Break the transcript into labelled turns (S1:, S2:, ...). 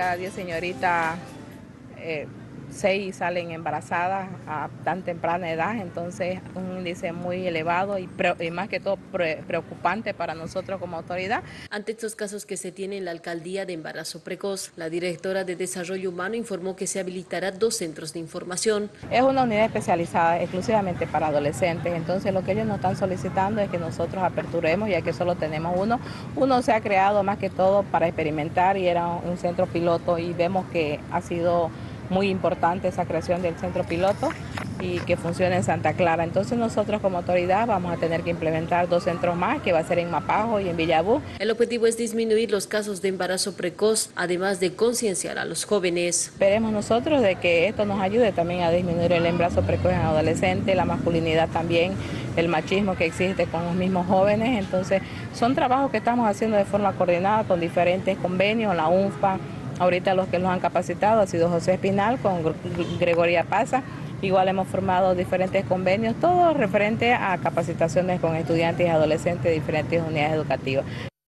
S1: Cada señorita, eh, seis salen embarazadas a tan temprana edad, entonces un índice muy elevado y, más que todo preocupante para nosotros como autoridad.
S2: Ante estos casos que se tiene en la alcaldía de embarazo precoz, la directora de Desarrollo Humano informó que se habilitará dos centros de información.
S1: Es una unidad especializada exclusivamente para adolescentes, entonces lo que ellos nos están solicitando es que nosotros aperturemos, ya que solo tenemos uno. Uno se ha creado más que todo para experimentar y era un centro piloto y vemos que ha sido muy importante esa creación del centro piloto y que funcione en Santa Clara. Entonces nosotros como autoridad vamos a tener que implementar dos centros más, que va a ser en Mapajo y en Villabú.
S2: El objetivo es disminuir los casos de embarazo precoz, además de concienciar a los jóvenes.
S1: Esperemos nosotros de que esto nos ayude también a disminuir el embarazo precoz en adolescentes, la masculinidad también, el machismo que existe con los mismos jóvenes. Entonces son trabajos que estamos haciendo de forma coordinada con diferentes convenios, la UNFPA, Ahorita los que nos han capacitado ha sido José Espinal con Gregoria Paza. Igual hemos formado diferentes convenios, todo referente a capacitaciones con estudiantes y adolescentes de diferentes unidades educativas.